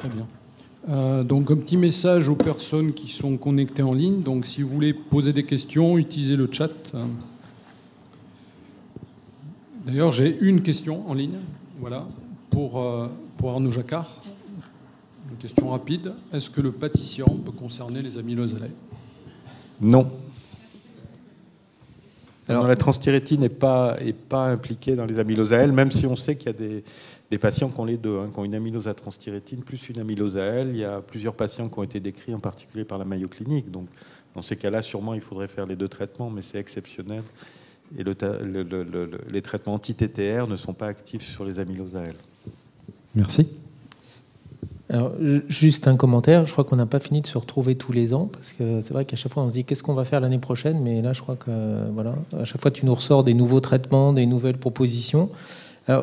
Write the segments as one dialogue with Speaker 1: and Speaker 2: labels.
Speaker 1: Très bien. Euh, donc un petit message aux personnes qui sont connectées en ligne. Donc si vous voulez poser des questions, utilisez le chat. D'ailleurs, j'ai une question en ligne, voilà, pour, euh, pour Arnaud Jacquard. Une question rapide. Est-ce que le pâtissier peut concerner les amyloses à lait
Speaker 2: Non. Alors, la transthyrétine n'est pas, est pas impliquée dans les amyloses à même si on sait qu'il y a des, des patients qui ont les deux, hein, qui ont une amylose à transthyrétine plus une amylose à L. Il y a plusieurs patients qui ont été décrits, en particulier par la Mayo Clinique. Donc, dans ces cas-là, sûrement, il faudrait faire les deux traitements, mais c'est exceptionnel. Et le, les traitements anti-TTR ne sont pas actifs sur les amyloses à L.
Speaker 1: Merci.
Speaker 3: Alors, juste un commentaire. Je crois qu'on n'a pas fini de se retrouver tous les ans parce que c'est vrai qu'à chaque fois on se dit qu'est-ce qu'on va faire l'année prochaine, mais là je crois que voilà, à chaque fois tu nous ressors des nouveaux traitements, des nouvelles propositions.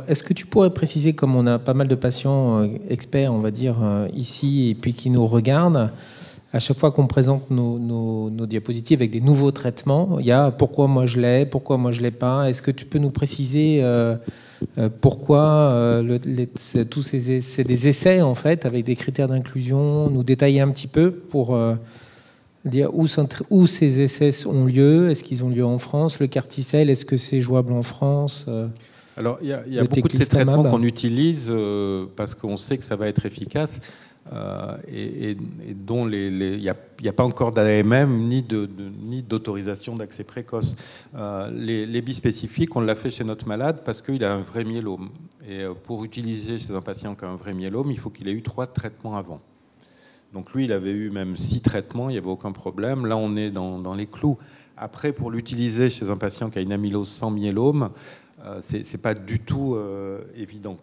Speaker 3: Est-ce que tu pourrais préciser, comme on a pas mal de patients euh, experts, on va dire, euh, ici, et puis qui nous regardent, à chaque fois qu'on présente nos, diapositives avec des nouveaux traitements, il y a pourquoi moi je l'ai, pourquoi moi je l'ai pas? Est-ce que tu peux nous préciser euh, pourquoi tous ces essais en fait avec des critères d'inclusion, nous détailler un petit peu pour dire où, où, ces essais ont lieu, est-ce qu'ils ont lieu en France, le carticelle, est-ce que c'est jouable en France?
Speaker 2: Alors, il y a, beaucoup de ces traitements qu'on utilise euh, parce qu'on sait que ça va être efficace euh, et, dont il n'y a, pas encore d'AMM ni d'autorisation d'accès précoce. Euh, les, bispécifiques, on l'a fait chez notre malade parce qu'il a un vrai myélome. Et pour utiliser chez un patient qui a un vrai myélome, il faut qu'il ait eu trois traitements avant. Donc lui, il avait eu même six traitements, il n'y avait aucun problème. Là, on est dans, dans les clous. Après, pour l'utiliser chez un patient qui a une amylose sans myélome, euh, c'est pas du tout euh, évident.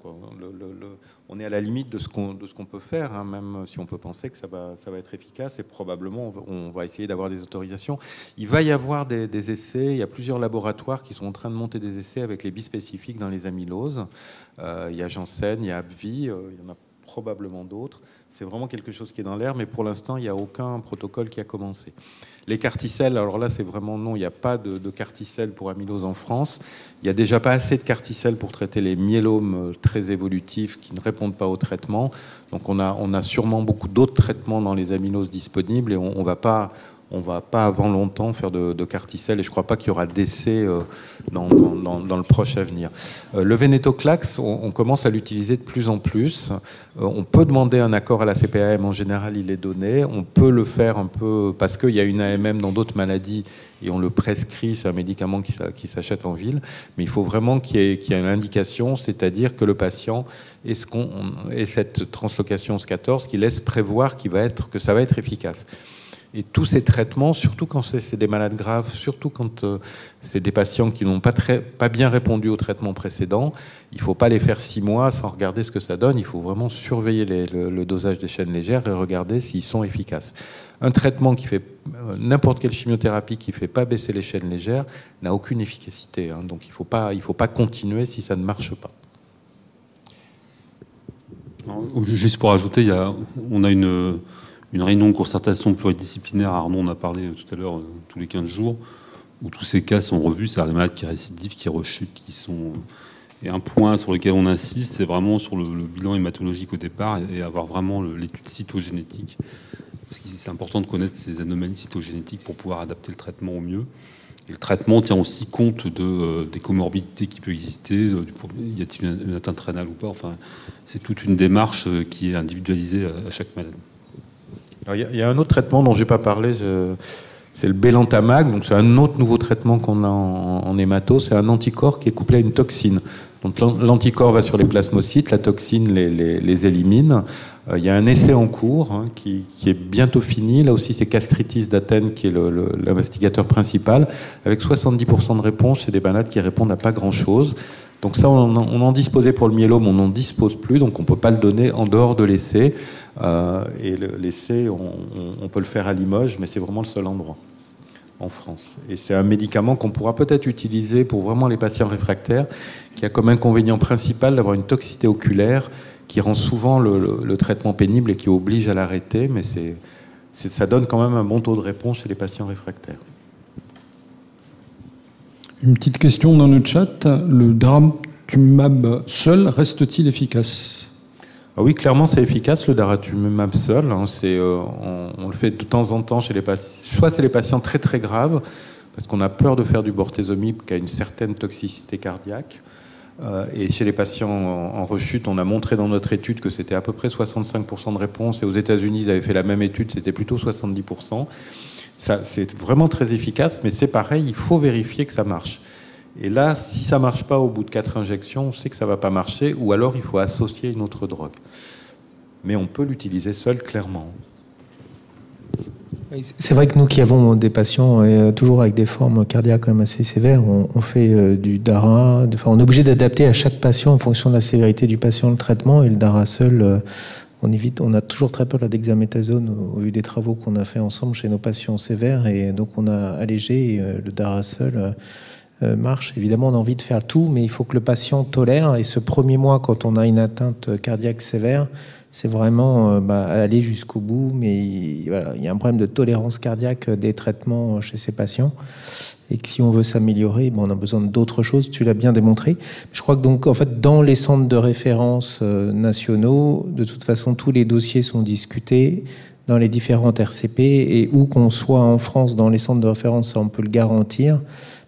Speaker 2: on est à la limite de ce qu'on peut faire, hein, même si on peut penser que ça va, être efficace et probablement on va, essayer d'avoir des autorisations. Il va y avoir des, essais, il y a plusieurs laboratoires qui sont en train de monter des essais avec les bispécifiques dans les amyloses. Euh, il y a Janssen, il y a AbbVie, il y en a probablement d'autres. C'est vraiment quelque chose qui est dans l'air, mais pour l'instant, il n'y a aucun protocole qui a commencé. Les carticelles, alors là, c'est vraiment non, il n'y a pas de, de carticelles pour amylose en France. Il n'y a déjà pas assez de carticelles pour traiter les myélomes euh, très évolutifs qui ne répondent pas au traitement. Donc on a, on a sûrement beaucoup d'autres traitements dans les amyloses disponibles et on ne va pas on va pas avant longtemps faire de, de carticelle et je crois pas qu'il y aura d'essai euh, dans, le proche avenir. Euh, le vénétoclax, on, commence à l'utiliser de plus en plus. Euh, on peut demander un accord à la CPAM, en général il est donné. On peut le faire un peu parce qu'il y a une AMM dans d'autres maladies et on le prescrit, c'est un médicament qui, s'achète en ville, mais il faut vraiment qu'il y, ait une indication, c'est-à-dire que le patient ait, ce ait cette translocation S14 qui laisse prévoir va être, que ça va être efficace. Et tous ces traitements, surtout quand c'est des malades graves, surtout quand euh, c'est des patients qui n'ont pas, pas bien répondu au traitement précédent, il ne faut pas les faire six mois sans regarder ce que ça donne. Il faut vraiment surveiller le, dosage des chaînes légères et regarder s'ils sont efficaces. Un traitement qui fait euh, n'importe quelle chimiothérapie qui ne fait pas baisser les chaînes légères n'a aucune efficacité. Hein. donc il ne faut, pas, faut pas continuer si ça ne marche pas.
Speaker 4: Juste pour ajouter, on a une une réunion de concertation pluridisciplinaire, Arnaud en a parlé tout à l'heure, euh, tous les 15 jours, où tous ces cas sont revus, c'est-à-dire des malades qui récidivent, qui rechutent, qui sont... Et un point sur lequel on insiste, c'est vraiment sur le, bilan hématologique au départ et, avoir vraiment l'étude cytogénétique. Parce que c'est important de connaître ces anomalies cytogénétiques pour pouvoir adapter le traitement au mieux. Et le traitement tient aussi compte de, euh, des comorbidités qui peuvent exister, euh, y a-t-il une, atteinte rénale ou pas? Enfin, c'est toute une démarche qui est individualisée à chaque malade.
Speaker 2: Il y, a un autre traitement dont je n'ai pas parlé, c'est le Belantamag. Donc c'est un autre nouveau traitement qu'on a en, hémato. C'est un anticorps qui est couplé à une toxine. Donc l'anticorps va sur les plasmocytes, la toxine les, élimine. Euh, il y a un essai en cours hein, qui, est bientôt fini. Là aussi, c'est Castritis d'Athènes qui est l'investigateur principal, avec 70% de réponses chez des malades qui répondent à pas grand-chose. Donc ça, on en, disposait pour le myélome, on n'en dispose plus, donc on ne peut pas le donner en dehors de l'essai. Euh, et l'essai, on, peut le faire à Limoges, mais c'est vraiment le seul endroit en France. Et c'est un médicament qu'on pourra peut-être utiliser pour vraiment les patients réfractaires, qui a comme inconvénient principal d'avoir une toxicité oculaire qui rend souvent le, traitement pénible et qui oblige à l'arrêter, mais ça donne quand même un bon taux de réponse chez les patients réfractaires.
Speaker 1: Une petite question dans le chat. Le dramtumab seul reste-t-il efficace?
Speaker 2: Ah oui, clairement, c'est efficace le daratumumab seul. Hein. Euh, on, le fait de temps en temps chez les patients. Soit c'est les patients très très graves, parce qu'on a peur de faire du bortezomib qui a une certaine toxicité cardiaque. Euh, et chez les patients en, rechute, on a montré dans notre étude que c'était à peu près 65% de réponse. Et aux États-Unis, ils avaient fait la même étude, c'était plutôt 70%. C'est vraiment très efficace, mais c'est pareil, il faut vérifier que ça marche. Et là, si ça marche pas au bout de quatre injections, on sait que ça va pas marcher, ou alors il faut associer une autre drogue. Mais on peut l'utiliser seul, clairement.
Speaker 3: C'est vrai que nous qui avons des patients euh, toujours avec des formes cardiaques quand même assez sévères, on, fait euh, du DARA. Enfin, on est obligé d'adapter à chaque patient en fonction de la sévérité du patient le traitement. Et le DARA seul, euh, on a toujours très peur de la au, vu des travaux qu'on a fait ensemble chez nos patients sévères. Et donc on a allégé le DARA seul euh, marche. Évidemment, on a envie de faire tout, mais il faut que le patient tolère. Et ce premier mois, quand on a une atteinte cardiaque sévère, c'est vraiment euh, bah, aller jusqu'au bout. Mais il, y a un problème de tolérance cardiaque des traitements chez ces patients. Et que si on veut s'améliorer, on a besoin d'autres choses. Tu l'as bien démontré. Je crois que donc, en fait, dans les centres de référence euh, nationaux, de toute façon, tous les dossiers sont discutés dans les différentes RCP et où qu'on soit en France dans les centres de référence, on peut le garantir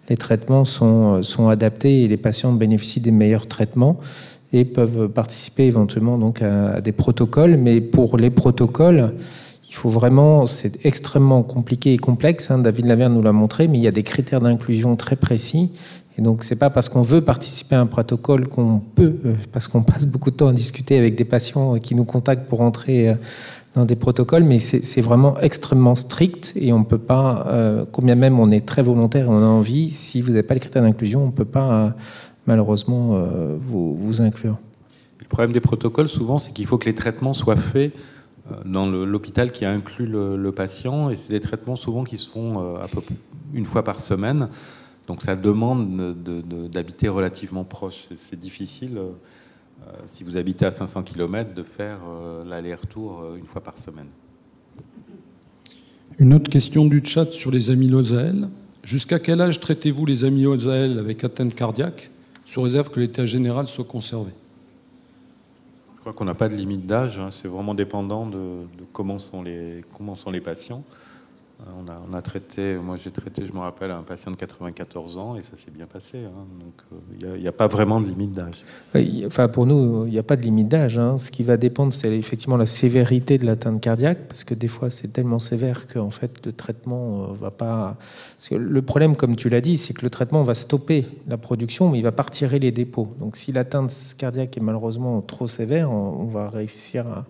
Speaker 3: les traitements sont, sont adaptés et les patients bénéficient des meilleurs traitements et peuvent participer éventuellement donc à, des protocoles. Mais pour les protocoles, il faut vraiment, c'est extrêmement compliqué et complexe. Hein. David Laverne nous l'a montré, mais il y a des critères d'inclusion très précis. Et donc, c'est pas parce qu'on veut participer à un protocole qu'on peut, euh, parce qu'on passe beaucoup de temps à discuter avec des patients qui nous contactent pour entrer euh, dans des protocoles, mais c'est vraiment extrêmement strict et on ne peut pas, euh, combien même on est très volontaire et on a envie, si vous n'avez pas les critères d'inclusion, on ne peut pas euh, malheureusement euh, vous, inclure.
Speaker 2: Le problème des protocoles, souvent, c'est qu'il faut que les traitements soient faits dans l'hôpital qui a inclus le, patient et c'est des traitements souvent qui se font à peu une fois par semaine. Donc ça demande d'habiter relativement proche. C'est difficile. Euh, si vous habitez à 500 km, de faire euh, l'aller-retour euh, une fois par semaine.
Speaker 1: Une autre question du chat sur les amyloses Jusqu'à quel âge traitez-vous les amyloses avec atteinte cardiaque, sous réserve que l'état général soit conservé
Speaker 2: Je crois qu'on n'a pas de limite d'âge, hein. c'est vraiment dépendant de, comment, sont les, comment sont les patients. On a, traité, moi j'ai traité, je me rappelle, un patient de 94 ans et ça s'est bien passé. Hein. donc il euh, n'y a, pas vraiment de limite d'âge.
Speaker 3: Enfin, pour nous, il n'y a pas de limite d'âge. Hein. Ce qui va dépendre, c'est effectivement la sévérité de l'atteinte cardiaque, parce que des fois c'est tellement sévère que fait le traitement euh, va pas. Le problème, comme tu l'as dit, c'est que le traitement va stopper la production, mais il va pas retirer les dépôts. Donc si l'atteinte cardiaque est malheureusement trop sévère, on, on va réussir à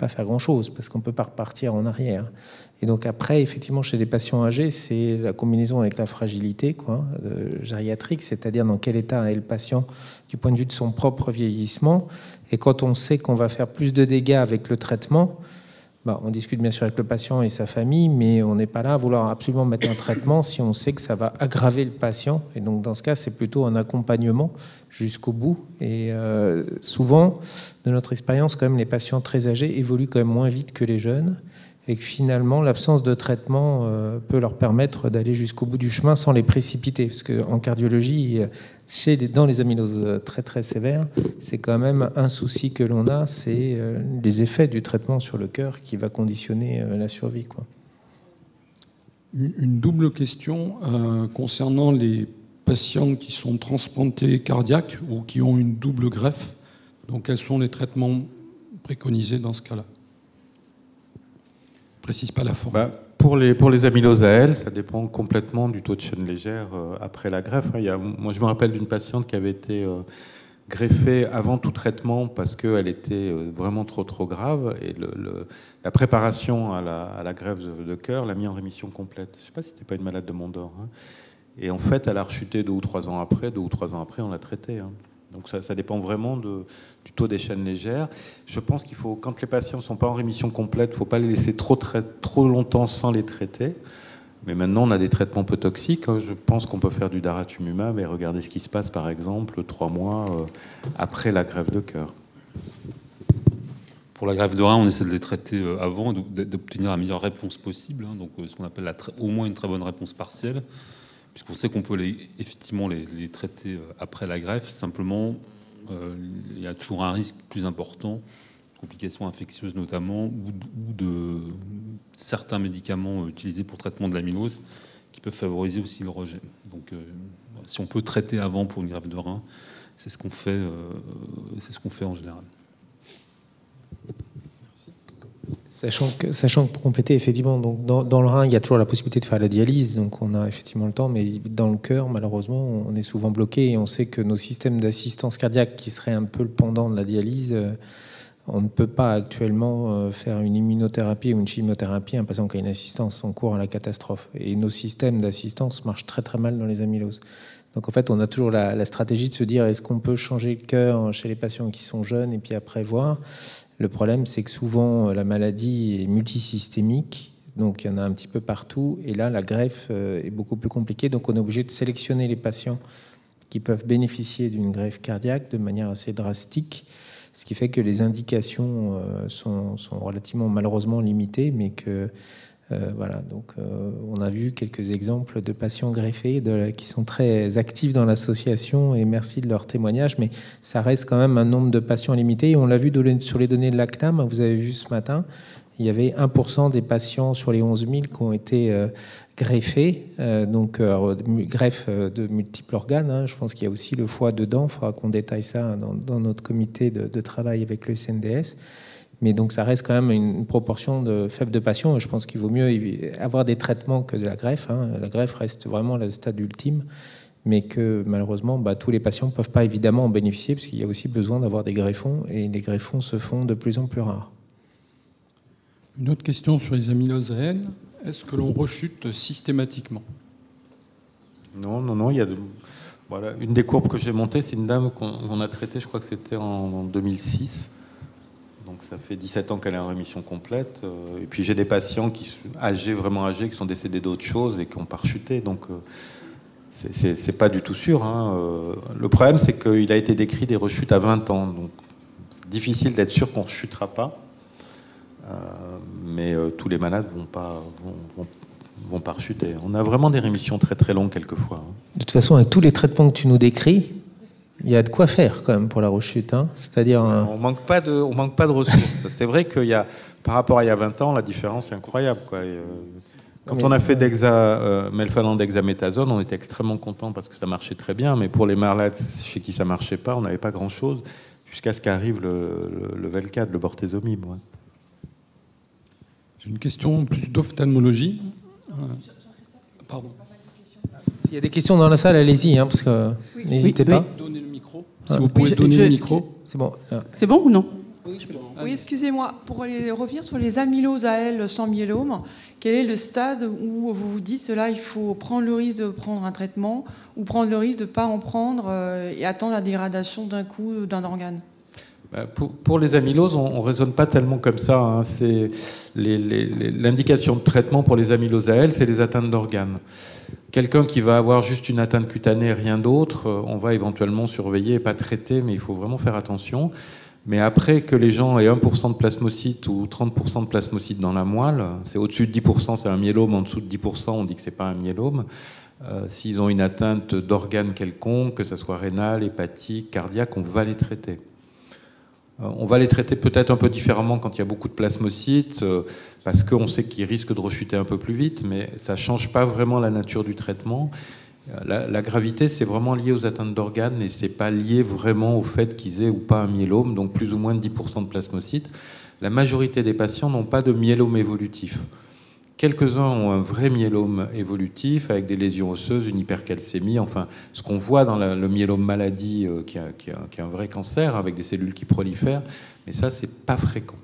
Speaker 3: pas faire grand chose parce qu'on peut pas repartir en arrière. Et donc après, effectivement, chez des patients âgés, c'est la combinaison avec la fragilité quoi, euh, gériatrique, c'est-à-dire dans quel état est le patient du point de vue de son propre vieillissement. Et quand on sait qu'on va faire plus de dégâts avec le traitement, bah, on discute bien sûr avec le patient et sa famille, mais on n'est pas là à vouloir absolument mettre un traitement si on sait que ça va aggraver le patient. Et donc dans ce cas, c'est plutôt un accompagnement jusqu'au bout. Et euh, souvent, de notre expérience, quand même, les patients très âgés évoluent quand même moins vite que les jeunes et que finalement l'absence de traitement euh, peut leur permettre d'aller jusqu'au bout du chemin sans les précipiter. Parce qu'en cardiologie, chez dans les amyloses très très sévères, c'est quand même un souci que l'on a, c'est euh, les effets du traitement sur le cœur qui va conditionner euh, la survie.
Speaker 1: Une double question concernant les patients qui sont transplantés cardiaques ou qui ont une double greffe. Donc quels sont les traitements préconisés dans ce cas-là?
Speaker 2: Bah, pour les, pour les amyloses AL, ça dépend complètement du taux de chaîne légère euh, après la greffe. A, moi, je me rappelle d'une patiente qui avait été euh, greffée avant tout traitement parce qu'elle était euh, vraiment trop trop grave et la préparation à la, à la greffe de, cœur l'a mis en rémission complète. Je ne sais pas si c'était pas une malade de Mondor. Hein. Et en fait, elle a rechuté deux ou trois ans après. Deux ou trois ans après, on l'a traitée. Hein. Donc ça, dépend vraiment du taux des chaînes légères. Je pense qu'il faut, quand les patients ne sont pas en rémission complète, il ne faut pas les laisser trop, trop longtemps sans les traiter. Mais maintenant, on a des traitements peu toxiques. Hein. Je pense qu'on peut faire du daratumumab et regarder ce qui se passe, par exemple, trois mois euh, après la grève de cœur.
Speaker 4: Pour la grève de rein, on essaie de les traiter euh, avant, d'obtenir la meilleure réponse possible, hein. donc euh, ce qu'on appelle au moins une très bonne réponse partielle puisqu'on sait qu'on peut effectivement les, traiter euh, après la greffe. Simplement, euh, il y a toujours un risque plus important complications infectieuses notamment, ou, de certains médicaments utilisés pour traitement de l'amylose qui peuvent favoriser aussi le rejet. Donc, si on peut traiter avant pour une grève de rein, c'est ce qu'on fait, c'est ce qu'on fait en général.
Speaker 3: Sachant que, sachant que pour compléter, effectivement, donc dans, le rein, il y a toujours la possibilité de faire la dialyse, donc on a effectivement le temps, mais dans le cœur, malheureusement, on est souvent bloqué et on sait que nos systèmes d'assistance cardiaque, qui seraient un peu le pendant de la dialyse, euh, on ne peut pas actuellement euh, faire une immunothérapie ou une chimiothérapie un patient qui a une assistance, on court à la catastrophe. Et nos systèmes d'assistance marchent très très mal dans les amyloses. Donc en fait, on a toujours la stratégie de se dire est-ce qu'on peut changer le cœur chez les patients qui sont jeunes et puis après voir? Le problème, c'est que souvent, euh, la maladie est multisystémique, donc il y en a un petit peu partout, et là, la greffe euh, est beaucoup plus compliquée, donc on est obligé de sélectionner les patients qui peuvent bénéficier d'une greffe cardiaque de manière assez drastique, ce qui fait que les indications euh, sont, sont relativement malheureusement limitées, mais que euh, voilà, donc euh, on a vu quelques exemples de patients greffés qui sont très actifs dans l'association et merci de leur témoignage, mais ça reste quand même un nombre de patients limité. Et on l'a vu sur les données de l'ACTAM, vous avez vu ce matin, il y avait 1% des patients sur les 11 000 qui ont été euh, greffés, donc greffe de multiples organes. Hein. je pense qu'il y a aussi le foie dedans, il faudra qu'on détaille ça dans, notre comité de, de travail avec le CNDS. Mais donc ça reste quand même une proportion de faible de patients. Je pense qu'il vaut mieux avoir des traitements que de la greffe. Hein. La greffe reste vraiment le stade ultime, mais que malheureusement, bah, tous les patients ne peuvent pas évidemment en bénéficier, parce qu'il y a aussi besoin d'avoir des greffons, et les greffons se font de plus en plus rares.
Speaker 1: Une autre question sur les amyloses AL. Est-ce que l'on rechute systématiquement?
Speaker 2: Non, non, non. Il y a voilà, une des courbes que j'ai montées, c'est une dame qu'on a traitée, je crois que c'était en 2006 donc ça fait 17 ans qu'elle est en rémission complète. Euh, et puis j'ai des patients qui âgés, vraiment âgés, qui sont décédés d'autres choses et qui ont parchuté. Donc euh, c'est pas du tout sûr. Hein. Euh, le problème, c'est qu'il a été décrit des rechutes à 20 ans. Donc c'est difficile d'être sûr qu'on ne rechutera pas. mais tous les malades vont pas vont, pas rechuter. On a vraiment des rémissions très très longues quelquefois. Hein.
Speaker 3: De toute façon, avec tous les traitements que tu nous décris, il y a de quoi faire quand même pour la rechute. Hein. C'est-à-dire.
Speaker 2: On manque pas de, on manque pas de ressources. c'est vrai qu'il y a, par rapport à il y a 20 ans, la différence est incroyable. Quoi. Euh, quand on a fait d'exa, euh, melphalan d'hexaméthasone, on était extrêmement content parce que ça marchait très bien. Mais pour les malades chez qui ça marchait pas, on n'avait pas grand-chose jusqu'à ce qu'arrive le, le, level 4, le bortezomib.
Speaker 1: J'ai une question plus d'ophtalmologie.
Speaker 3: Pardon. S'il y a des questions dans la salle, allez-y, hein, parce que n'hésitez pas.
Speaker 1: Si vous pouvez donner le micro.
Speaker 5: C'est bon. C'est bon ou non
Speaker 6: oui, excusez-moi. Pour revenir sur les amyloses AL sans myélome, quel est le stade où vous vous dites là, il faut prendre le risque de prendre un traitement ou prendre le risque de ne pas en prendre euh, et attendre la dégradation d'un coup d'un organe?
Speaker 2: Bah, pour, les amyloses, on ne raisonne pas tellement comme ça. Hein. L'indication de traitement pour les amyloses AL, c'est les atteintes d'organes. Quelqu'un qui va avoir juste une atteinte cutanée, rien d'autre, euh, on va éventuellement surveiller et pas traiter, mais il faut vraiment faire attention. Mais après que les gens aient 1% de plasmocytes ou 30% de plasmocytes dans la moelle, c'est au-dessus de 10%, c'est un myélome, en dessous de 10%, on dit que c'est pas un myélome. Euh, s'ils ont une atteinte d'organe quelconque, que ce soit rénal, hépatique, cardiaque, on va les traiter. Euh, on va les traiter peut-être un peu différemment quand il y a beaucoup de plasmocytes parce qu'on sait qu'ils risquent de rechuter un peu plus vite, mais ça ne change pas vraiment la nature du traitement. La, gravité, c'est vraiment lié aux atteintes d'organes et c'est pas lié vraiment au fait qu'ils aient ou pas un myélome, donc plus ou moins de 10% de plasmocytes. La majorité des patients n'ont pas de myélome évolutif. Quelques-uns ont un vrai myélome évolutif avec des lésions osseuses, une hypercalcémie, enfin ce qu'on voit dans le myélome maladie euh, qui, est un vrai cancer avec des cellules qui prolifèrent, mais ça c'est pas fréquent.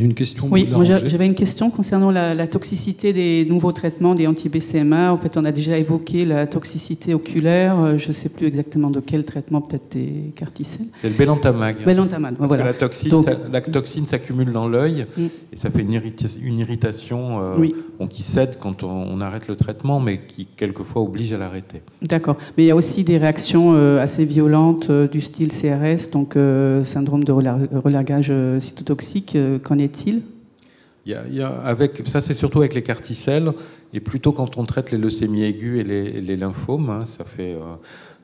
Speaker 1: Il y a une question.
Speaker 5: Oui, moi j'avais une question concernant la, toxicité des nouveaux traitements des anti-BCMA. En fait, on a déjà évoqué la toxicité oculaire. Euh, je ne sais plus exactement de quel traitement, peut-être des carticelles.
Speaker 2: C'est le bélantamag.
Speaker 5: Bélantamag, voilà.
Speaker 2: la, toxine, la toxine s'accumule dans l'œil mm. et ça fait une, irritation euh, qui cède quand on, arrête le traitement, mais qui quelquefois oblige à l'arrêter.
Speaker 5: D'accord. Mais il y a aussi des réactions euh, assez violentes du style CRS, donc syndrome de relargage cytotoxique. Qu'en
Speaker 2: ça, c'est surtout avec les carticelles, et plutôt quand on traite les leucémies aiguës et les, lymphomes. Hein, ça, fait, euh,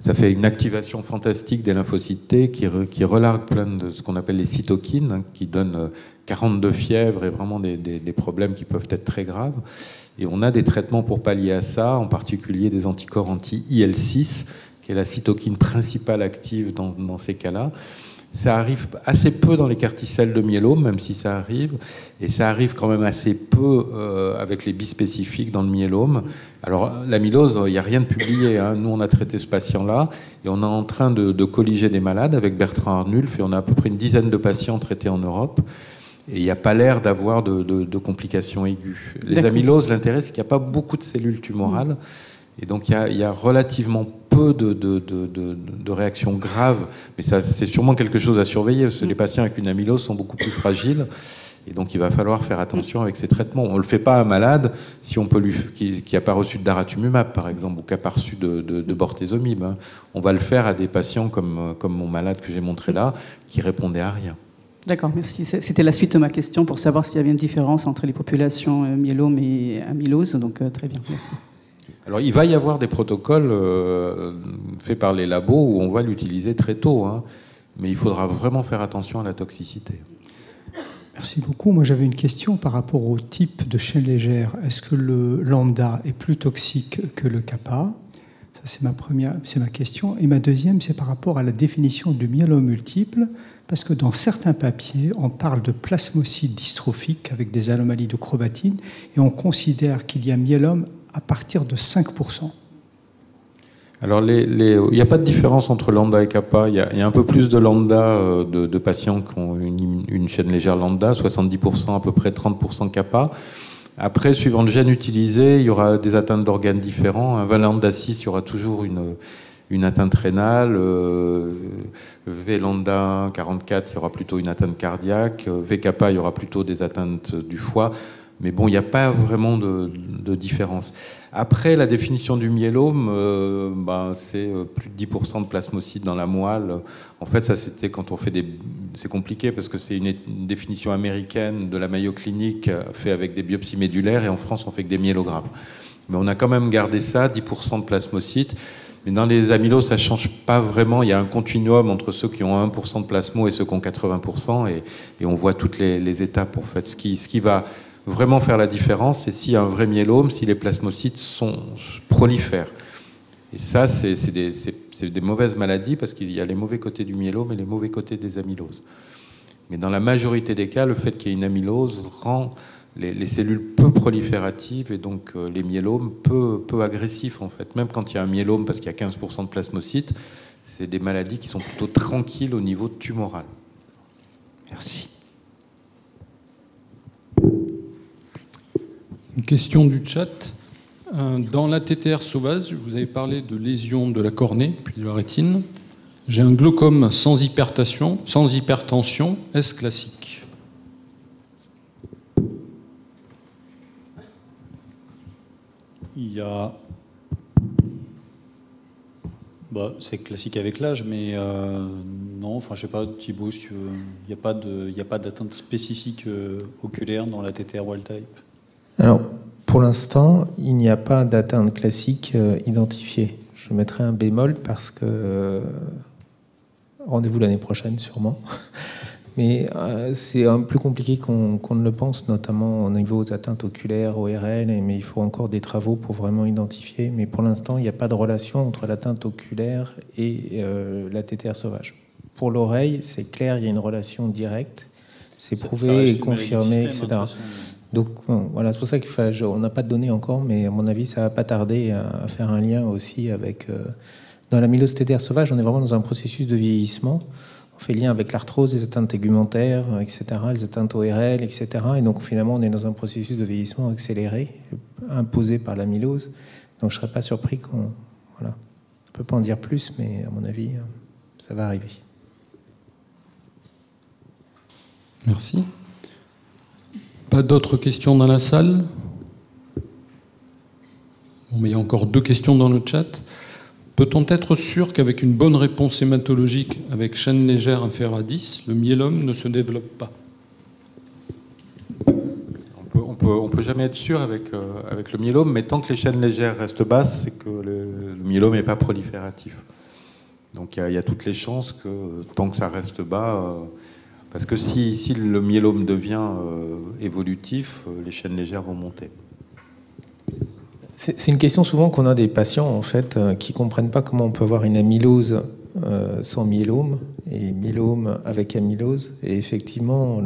Speaker 2: ça fait une activation fantastique des lymphocytes T qui, relargue plein de ce qu'on appelle les cytokines, hein, qui donnent 42 fièvres et vraiment des, problèmes qui peuvent être très graves. Et on a des traitements pour pallier à ça, en particulier des anticorps anti-IL6, qui est la cytokine principale active dans ces cas-là. Ça arrive assez peu dans les carticelles de myélome, même si ça arrive, et ça arrive quand même assez peu euh, avec les bispécifiques dans le myélome. Alors l'amylose, il n'y a rien de publié. Hein. Nous, on a traité ce patient-là, et on est en train de, colliger des malades avec Bertrand Arnulf, et on a à peu près une dizaine de patients traités en Europe. Et il n'y a pas l'air d'avoir de, complications aiguës. Les amyloses, l'intérêt, c'est qu'il n'y a pas beaucoup de cellules tumorales. Et donc il y a, relativement peu de, réactions graves, mais c'est sûrement quelque chose à surveiller, parce que les patients avec une amylose sont beaucoup plus fragiles. Et donc il va falloir faire attention avec ces traitements. On ne le fait pas à un malade si on peut lui, qui n'a pas reçu de daratumumab, par exemple, ou qui n'a pas reçu de, de, bortezomib. Hein. On va le faire à des patients comme, comme mon malade que j'ai montré là, qui répondait à rien.
Speaker 5: D'accord, merci. C'était la suite de ma question pour savoir s'il y avait une différence entre les populations euh, myélome et amylose. Donc euh, très bien, merci.
Speaker 2: Alors il va y avoir des protocoles euh, faits par les labos où on va l'utiliser très tôt, hein. mais il faudra vraiment faire attention à la toxicité.
Speaker 7: Merci beaucoup. Moi j'avais une question par rapport au type de chaîne légère. Est-ce que le lambda est plus toxique que le kappa? Ça c'est ma première, c'est ma question. Et ma deuxième, c'est par rapport à la définition du myélome multiple parce que dans certains papiers, on parle de plasmocytes dystrophiques avec des anomalies de chromatine, et on considère qu'il y a myélome à partir de 5%.
Speaker 2: Alors, il n'y a pas de différence entre lambda et kappa. Il y, a, un peu plus de lambda euh, de, patients qui ont une, chaîne légère lambda, 70% à peu près, 30% kappa. Après, suivant le gène utilisé, il y aura des atteintes d'organes différents. Un lambda 6, il y aura toujours une, atteinte rénale. Euh, v lambda 44, il y aura plutôt une atteinte cardiaque. V kappa, il y aura plutôt des atteintes du foie. Mais bon, il n'y a pas vraiment de, différence. Après, la définition du myélome, euh, ben, c'est euh, plus de 10% de plasmocytes dans la moelle. En fait, ça, c'était quand on fait des. C'est compliqué parce que c'est une, définition américaine de la Mayo Clinique fait avec des biopsies médulaires et en France, on fait que des myélogrammes. Mais on a quand même gardé ça, 10% de plasmocytes. Mais dans les amyloses, ça ne change pas vraiment. Il y a un continuum entre ceux qui ont 1% de plasmo et ceux qui ont 80%. Et, on voit toutes les, étapes, en fait. Ce qui va vraiment faire la différence, c'est s'il y a un vrai myélome, si les plasmocytes sont, prolifèrent. Et ça, c'est des, mauvaises maladies parce qu'il y a les mauvais côtés du myélome et les mauvais côtés des amyloses. Mais dans la majorité des cas, le fait qu'il y ait une amylose rend les, cellules peu prolifératives et donc euh, les myélomes peu agressifs en fait. Même quand il y a un myélome parce qu'il y a 15% de plasmocytes, c'est des maladies qui sont plutôt tranquilles au niveau tumoral.
Speaker 7: Merci.
Speaker 1: Une question du chat. Euh, dans la TTR sauvage, vous avez parlé de lésions de la cornée puis de la rétine. J'ai un glaucome sans hypertension. Sans hypertension, est-ce classique?
Speaker 8: Il y a. Bah, c'est classique avec l'âge, mais euh, non, enfin, je sais pas, Thibaut, si tu. Il n'y a pas d'atteinte spécifique euh, oculaire dans la TTR wild type
Speaker 3: alors, pour l'instant, il n'y a pas d'atteinte classique euh, identifiée. Je mettrai un bémol parce que euh, rendez-vous l'année prochaine sûrement. Mais euh, c'est un plus compliqué qu'on ne le pense, notamment au niveau des atteintes oculaires, ORL, mais il faut encore des travaux pour vraiment identifier. Mais pour l'instant, il n'y a pas de relation entre l'atteinte oculaire et la TTR sauvage. Pour l'oreille, c'est clair, il y a une relation directe. C'est prouvé et confirmé, etc. Donc voilà, c'est pour ça qu'on n'a pas de données encore, mais à mon avis, ça va pas tarder à, faire un lien aussi avec. Euh, dans la mylostétère sauvage, on est vraiment dans un processus de vieillissement. On fait lien avec l'arthrose, les atteintes tegumentaires, etc., les atteintes ORL, etc. Et donc finalement, on est dans un processus de vieillissement accéléré, imposé par l'amylose. Donc je ne serais pas surpris qu'on. Voilà. On ne peut pas en dire plus, mais à mon avis, ça va arriver.
Speaker 1: Merci. Pas d'autres questions dans la salle il y a encore deux questions dans le chat. Peut-on être sûr qu'avec une bonne réponse hématologique avec chaîne légère inférieure à 10, le myélome ne se développe pas
Speaker 2: on peut jamais être sûr avec, avec le myélome, mais tant que les chaînes légères restent basses, c'est que le, myélome n'est pas prolifératif. Donc il y, a toutes les chances que tant que ça reste bas, parce que si, le myélome devient évolutif, les chaînes légères vont monter.
Speaker 3: C'est une question souvent qu'on a des patients en fait qui comprennent pas comment on peut avoir une amylose euh, sans myélome et myélome avec amylose. Et effectivement,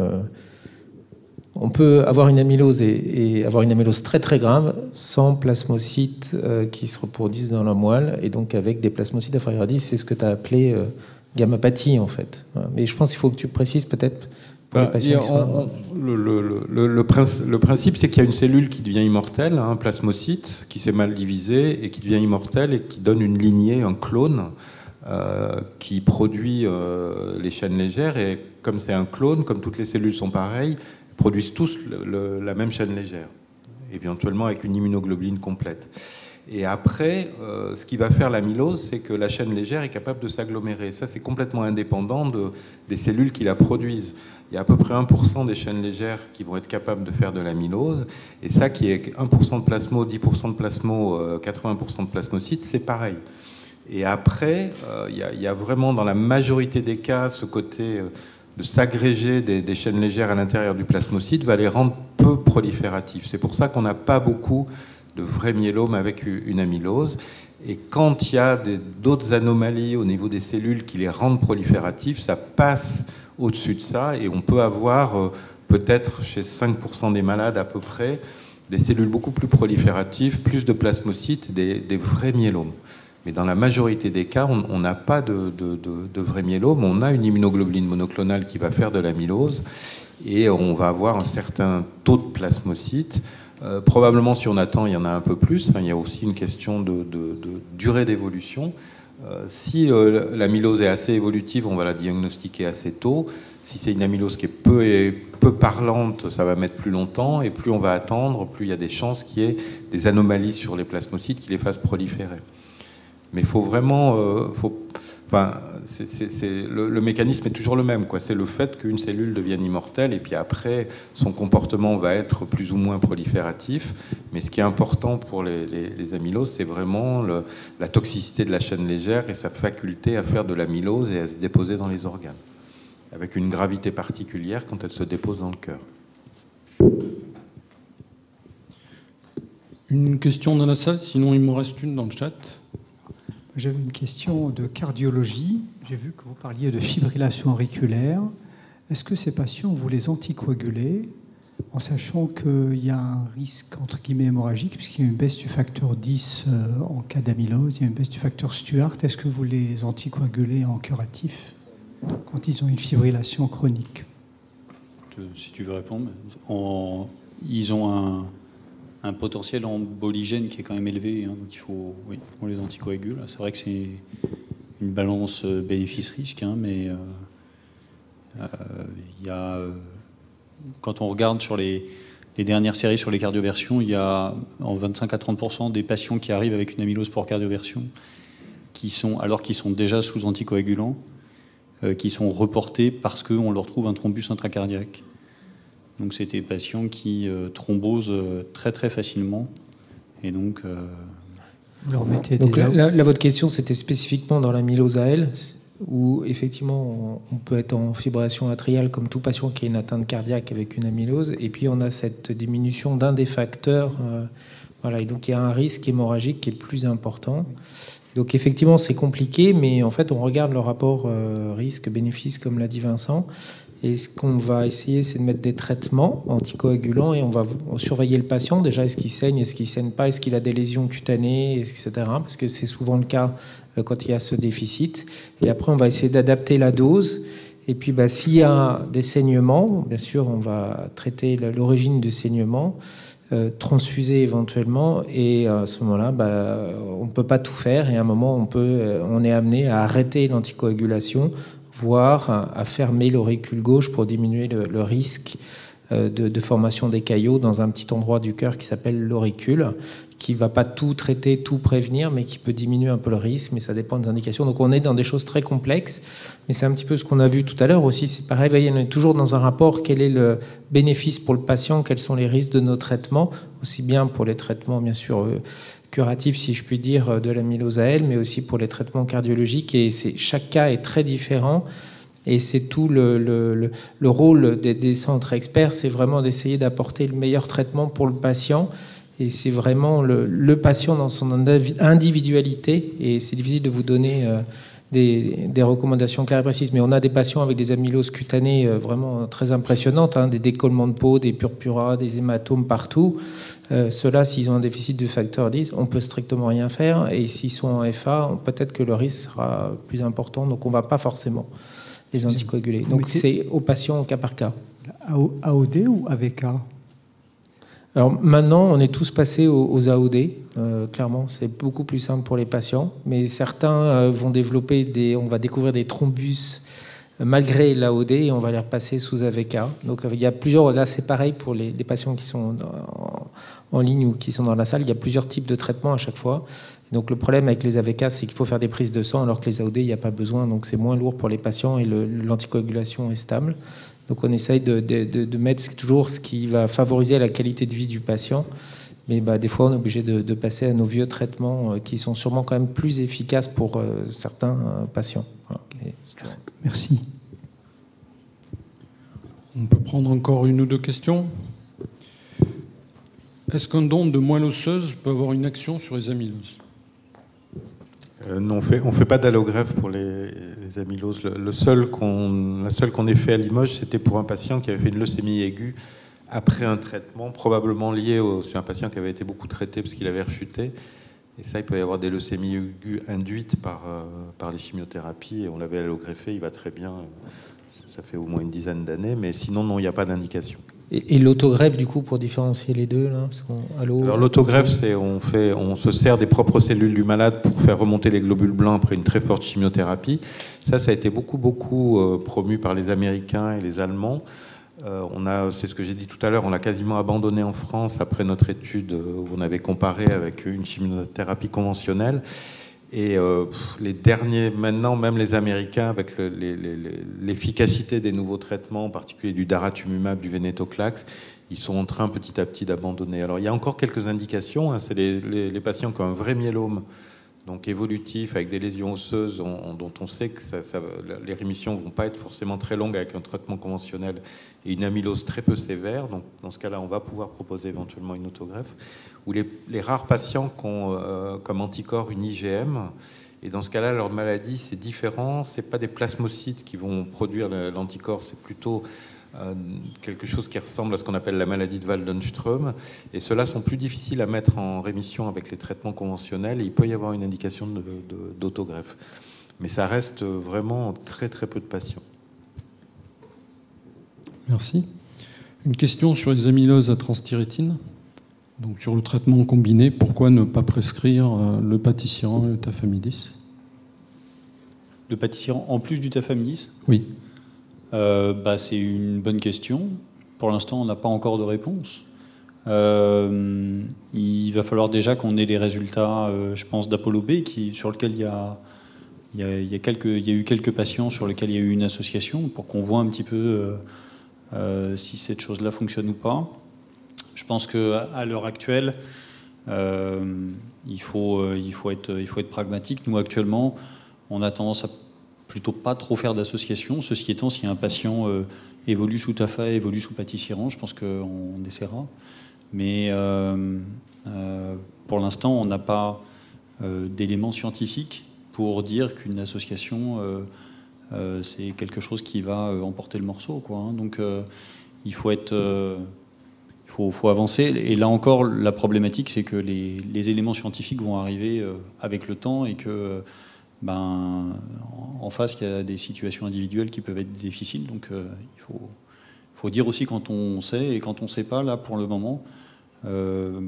Speaker 3: on peut avoir une amylose et, avoir une amylose très très grave sans plasmocytes euh, qui se reproduisent dans la moelle et donc avec des plasmocytes à 10. C'est ce que tu as appelé euh, gammapathie en fait. Mais je pense qu'il faut que tu précises peut-être.
Speaker 2: Bah, le, le, principe, c'est qu'il y a une cellule qui devient immortelle, un plasmocyte, qui s'est mal divisé et qui devient immortelle et qui donne une lignée, un clone. Euh, qui produit euh, les chaînes légères et comme c'est un clone, comme toutes les cellules sont pareilles, produisent tous la même chaîne légère, éventuellement avec une immunoglobuline complète. Et après, euh, ce qui va faire l'amylose, c'est que la chaîne légère est capable de s'agglomérer. Ça, c'est complètement indépendant de, des cellules qui la produisent. Il y a à peu près 1% des chaînes légères qui vont être capables de faire de l'amylose. Et ça, qui est 1% de plasmo, 10% de plasmo, 80% de plasmocytes, c'est pareil. Et après, euh, il y, a vraiment dans la majorité des cas ce côté euh, de s'agréger des, chaînes légères à l'intérieur du plasmocyte va les rendre peu prolifératifs. C'est pour ça qu'on n'a pas beaucoup de vrais myélomes avec une amylose. Et quand il y a d'autres anomalies au niveau des cellules qui les rendent prolifératifs, ça passe au-dessus de ça et on peut avoir euh, peut-être chez 5% des malades à peu près des cellules beaucoup plus prolifératives, plus de plasmocytes, des, vrais myélomes. Mais dans la majorité des cas, on n'a pas de, de, vrai myélome. On a une immunoglobuline monoclonale qui va faire de l'amylose et on va avoir un certain taux de plasmocytes. Euh, probablement, si on attend, il y en a un peu plus. il y a aussi une question de, durée d'évolution. Euh, si euh, l'amylose est assez évolutive, on va la diagnostiquer assez tôt. Si c'est une amylose qui est peu, parlante, ça va mettre plus longtemps. Et plus on va attendre, plus il y a des chances qu'il y ait des anomalies sur les plasmocytes qui les fassent proliférer. Mais il faut vraiment. Euh, faut, le, mécanisme est toujours le même. C'est le fait qu'une cellule devienne immortelle et puis après, son comportement va être plus ou moins prolifératif. Mais ce qui est important pour les, amyloses, c'est vraiment la toxicité de la chaîne légère et sa faculté à faire de l'amylose et à se déposer dans les organes, avec une gravité particulière quand elle se dépose dans le cœur.
Speaker 1: Une question dans la salle, sinon il me reste une dans le chat.
Speaker 7: J'avais une question de cardiologie. J'ai vu que vous parliez de fibrillation auriculaire. Est-ce que ces patients, vous les anticoagulez en sachant qu'il y a un risque entre guillemets hémorragique, puisqu'il y a une baisse du facteur 10 euh, en cas d'amylose, il y a une baisse du facteur Stuart. Est-ce que vous les anticoagulez en curatif quand ils ont une fibrillation chronique?
Speaker 8: Si tu veux répondre, ils ont un, un potentiel emboligène qui est quand même élevé, hein, donc il faut, oui, les anticoagule. C'est vrai que c'est une balance euh, bénéfice-risque, hein, mais euh, euh, il y a, quand on regarde sur les, dernières séries sur les cardioversions, il y a en 25 à 30% des patients qui arrivent avec une amylose pour cardioversion, qui sont, alors qu'ils sont déjà sous anticoagulants, qui sont reportés parce qu'on leur trouve un thrombus intracardiaque. Donc c'était des patients qui euh, thrombosent euh, très très facilement. Et donc. Euh,
Speaker 3: Vous leur mettez donc là, votre question, c'était spécifiquement dans l'amylose AL, où effectivement on peut être en fibrillation atriale comme tout patient qui a une atteinte cardiaque avec une amylose, et puis on a cette diminution d'un des facteurs. voilà, et donc il y a un risque hémorragique qui est le plus important. Donc effectivement c'est compliqué, mais en fait on regarde le rapport risque-bénéfice comme l'a dit Vincent. Et ce qu'on va essayer, c'est de mettre des traitements anticoagulants et on va surveiller le patient. Déjà, est-ce qu'il saigne, est-ce qu'il saigne pas, est-ce qu'il a des lésions cutanées, etc. Parce que c'est souvent le cas euh, quand il y a ce déficit. Et après, on va essayer d'adapter la dose. Et puis, bah, s'il y a des saignements, bien sûr, on va traiter l'origine du saignement, euh, transfuser éventuellement. Et à ce moment-là, bah, on ne peut pas tout faire. Et à un moment, on, peut, euh, on est amené à arrêter l'anticoagulation voire à fermer l'auricule gauche pour diminuer le, risque de, formation des caillots dans un petit endroit du cœur qui s'appelle l'auricule, qui va pas tout traiter, tout prévenir, mais qui peut diminuer un peu le risque, mais ça dépend des indications. Donc on est dans des choses très complexes, mais c'est un petit peu ce qu'on a vu tout à l'heure aussi. C'est pareil, on est toujours dans un rapport, quel est le bénéfice pour le patient, quels sont les risques de nos traitements, aussi bien pour les traitements bien sûr curatifs, si je puis dire, de l'amylose à elle, mais aussi pour les traitements cardiologiques. Et chaque cas est très différent. Et c'est tout le, le, le rôle des, des, centres experts, c'est vraiment d'essayer d'apporter le meilleur traitement pour le patient et c'est vraiment le, patient dans son individualité. Et c'est difficile de vous donner euh, des, recommandations claires et précises. Mais on a des patients avec des amyloses cutanées euh, vraiment très impressionnantes, hein, des décollements de peau, des purpuras, des hématomes partout. Euh, Ceux-là, s'ils ont un déficit du facteur 10, on peut strictement rien faire. Et s'ils sont en FA, peut-être que le risque sera plus important. Donc on ne va pas forcément les anticoaguler. Donc c'est aux patients au cas par cas.
Speaker 7: AOD ou AVK
Speaker 3: alors maintenant, on est tous passés aux, AOD. Euh, clairement, c'est beaucoup plus simple pour les patients. Mais certains euh, vont développer des, on va découvrir des thrombus euh, malgré l'AOD et on va les repasser sous AVK. Donc il y a plusieurs. Là, c'est pareil pour les, patients qui sont en, ligne ou qui sont dans la salle. Il y a plusieurs types de traitements à chaque fois. Donc le problème avec les AVK, c'est qu'il faut faire des prises de sang, alors que les AOD, il n'y a pas besoin. Donc c'est moins lourd pour les patients et l'anticoagulation est stable. Donc on essaye de, mettre toujours ce qui va favoriser la qualité de vie du patient. Mais bah, des fois, on est obligé de, passer à nos vieux traitements euh, qui sont sûrement quand même plus efficaces pour euh, certains euh, patients.
Speaker 7: Merci.
Speaker 1: On peut prendre encore une ou deux questions? Est-ce qu'un don de moelle osseuse peut avoir une action sur les amyloses?
Speaker 2: Euh, non, on fait, ne fait pas d'allogreffe pour les, amyloses. La seule qu'on ait fait à Limoges, c'était pour un patient qui avait fait une leucémie aiguë après un traitement, probablement lié au. C'est un patient qui avait été beaucoup traité parce qu'il avait rechuté. Et ça, il peut y avoir des leucémies aiguës induites par, euh, les chimiothérapies. Et on l'avait allogreffé, il va très bien. Ça fait au moins une dizaine d'années. Mais sinon, non, il n'y a pas d'indication.
Speaker 3: Et, l'autogreffe, du coup, pour différencier les deux là
Speaker 2: Alors l'autogreffe, c'est on on se sert des propres cellules du malade pour faire remonter les globules blancs après une très forte chimiothérapie. Ça, ça a été beaucoup, beaucoup euh, promu par les Américains et les Allemands. Euh, c'est ce que j'ai dit tout à l'heure, on l'a quasiment abandonné en France après notre étude où on avait comparé avec une chimiothérapie conventionnelle. Et euh, les derniers, maintenant, même les Américains, avec l'efficacité des nouveaux traitements, en particulier du daratumumab, du venetoclax, ils sont en train petit à petit d'abandonner. Alors il y a encore quelques indications. Hein, c'est les, patients qui ont un vrai myélome, donc évolutif, avec des lésions osseuses, dont on sait que les rémissions ne vont pas être forcément très longues avec un traitement conventionnel et une amylose très peu sévère. Donc dans ce cas-là, on va pouvoir proposer éventuellement une autogreffe ou les, rares patients qui ont euh, comme anticorps une IgM. Et dans ce cas-là, leur maladie, c'est différent. Ce pas des plasmocytes qui vont produire l'anticorps, c'est plutôt quelque chose qui ressemble à ce qu'on appelle la maladie de Waldenström. Et ceux-là sont plus difficiles à mettre en rémission avec les traitements conventionnels. Et il peut y avoir une indication d'autogreffe. Mais ça reste vraiment très très peu de patients.
Speaker 1: Merci. Une question sur les amyloses à transthyrétine donc sur le traitement combiné, pourquoi ne pas prescrire euh, le pâtissierant et le tafamidis?
Speaker 8: Le pâtissierant en plus du tafamidis?
Speaker 1: Oui.
Speaker 8: Euh, bah, c'est une bonne question. Pour l'instant, on n'a pas encore de réponse. Euh, il va falloir déjà qu'on ait les résultats, je pense, d'Apollo B, sur lequel il y, a, y a, eu quelques patients sur lesquels il y a eu une association, pour qu'on voit un petit peu si cette chose-là fonctionne ou pas. Je pense qu'à l'heure actuelle, euh, il, faut, euh, il, faut être, il faut être pragmatique. Nous, actuellement, on a tendance à plutôt pas trop faire d'association. Ceci étant, si un patient euh, évolue sous TAFA, évolue sous pâtissier je pense qu'on essaiera. Mais pour l'instant, on n'a pas d'éléments scientifiques pour dire qu'une association, c'est quelque chose qui va emporter le morceau. Quoi, hein. Donc, il faut être il faut, avancer. Et là encore, la problématique, c'est que les, éléments scientifiques vont arriver euh, avec le temps et que, ben, en face, il y a des situations individuelles qui peuvent être difficiles. Donc, euh, il faut, faut, dire aussi quand on sait et quand on ne sait pas. Là, pour le moment, euh,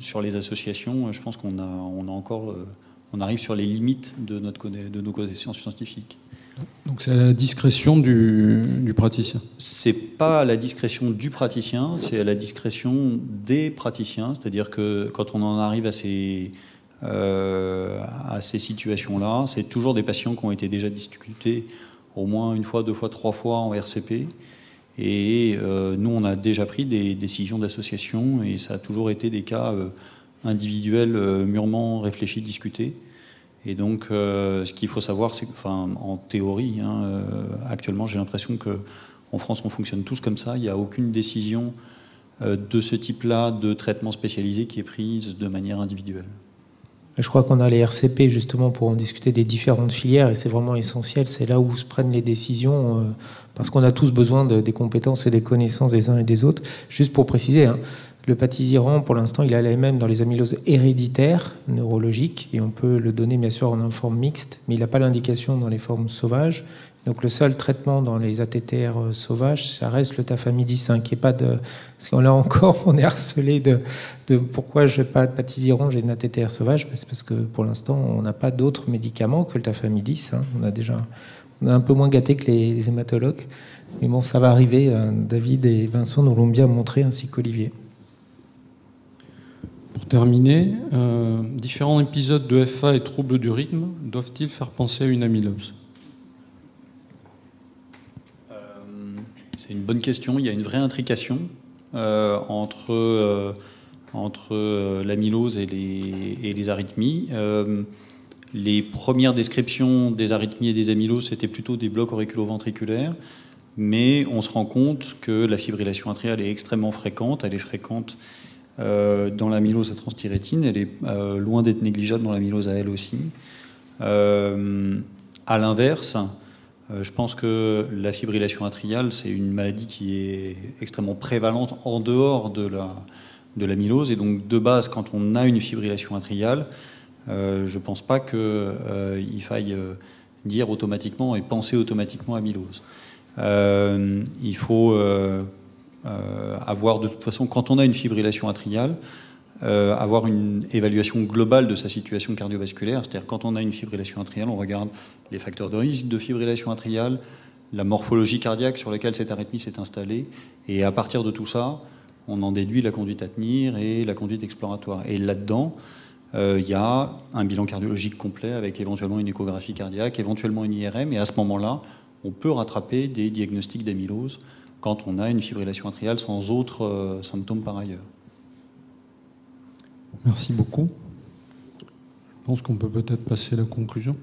Speaker 8: sur les associations, je pense qu'on a, on a encore, on arrive sur les limites de, notre, de nos connaissances scientifiques.
Speaker 1: Donc c'est à la discrétion du, du praticien
Speaker 8: C'est pas à la discrétion du praticien, c'est à la discrétion des praticiens. C'est-à-dire que quand on en arrive à ces, euh, à ces situations-là, c'est toujours des patients qui ont été déjà discutés au moins une fois, deux fois, trois fois en RCP. Et euh, nous, on a déjà pris des décisions d'association et ça a toujours été des cas euh, individuels mûrement réfléchis, discutés. Et donc, ce qu'il faut savoir, c'est enfin, en théorie, hein, actuellement, j'ai l'impression qu'en France, on fonctionne tous comme ça. Il n'y a aucune décision de ce type-là de traitement spécialisé qui est prise de manière individuelle.
Speaker 3: Je crois qu'on a les RCP justement pour en discuter des différentes filières et c'est vraiment essentiel. C'est là où se prennent les décisions parce qu'on a tous besoin de, des compétences et des connaissances des uns et des autres. Juste pour préciser, hein, le patisiran, pour l'instant, il a la même dans les amyloses héréditaires neurologiques, et on peut le donner bien sûr en forme mixte, mais il n'a pas l'indication dans les formes sauvages. Donc le seul traitement dans les ATTR sauvages, ça reste le tafamidis, qui est pas de... Parce qu'on là encore, on est harcelé de, pourquoi je n'ai pas de j'ai une ATTR sauvage, c'est parce que pour l'instant, on n'a pas d'autres médicaments que le tafamidis. Hein. On a déjà on a un peu moins gâté que les, hématologues. Mais bon, ça va arriver. Euh, David et Vincent nous l'ont bien montré, ainsi qu'Olivier.
Speaker 1: Pour terminer, euh, différents épisodes de FA et troubles du rythme doivent-ils faire penser à une amylose
Speaker 8: euh, C'est une bonne question. Il y a une vraie intrication euh, entre, entre l'amylose et les, et les, arythmies. les premières descriptions des arythmies et des amyloses, c'était plutôt des blocs auriculo-ventriculaires. Mais on se rend compte que la fibrillation atriale est extrêmement fréquente. Elle est fréquente euh, dans l'amylose à transthyrétine. Elle est euh, loin d'être négligeable dans l'amylose à elle aussi. Euh, à l'inverse, je pense que la fibrillation atriale, c'est une maladie qui est extrêmement prévalente en dehors de la de l'amylose. Et donc, de base, quand on a une fibrillation atriale, je ne pense pas qu'il faille dire automatiquement et penser automatiquement à amylose. il faut avoir de toute façon, quand on a une fibrillation atriale, euh, avoir une évaluation globale de sa situation cardiovasculaire. C'est-à-dire quand on a une fibrillation atriale, on regarde les facteurs de risque de fibrillation atriale, la morphologie cardiaque sur laquelle cette arythmie s'est installée, et à partir de tout ça, on en déduit la conduite à tenir et la conduite exploratoire. Et là-dedans, euh, il y a un bilan cardiologique complet avec éventuellement une échographie cardiaque, éventuellement une IRM, et à ce moment-là, on peut rattraper des diagnostics d'amylose quand on a une fibrillation atriale sans autres euh, symptômes par ailleurs.
Speaker 1: Merci beaucoup. Je pense qu'on peut peut-être passer à la conclusion.